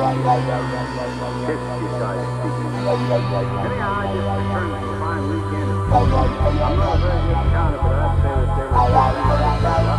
I'm not very good at counter, but I'd say that they were.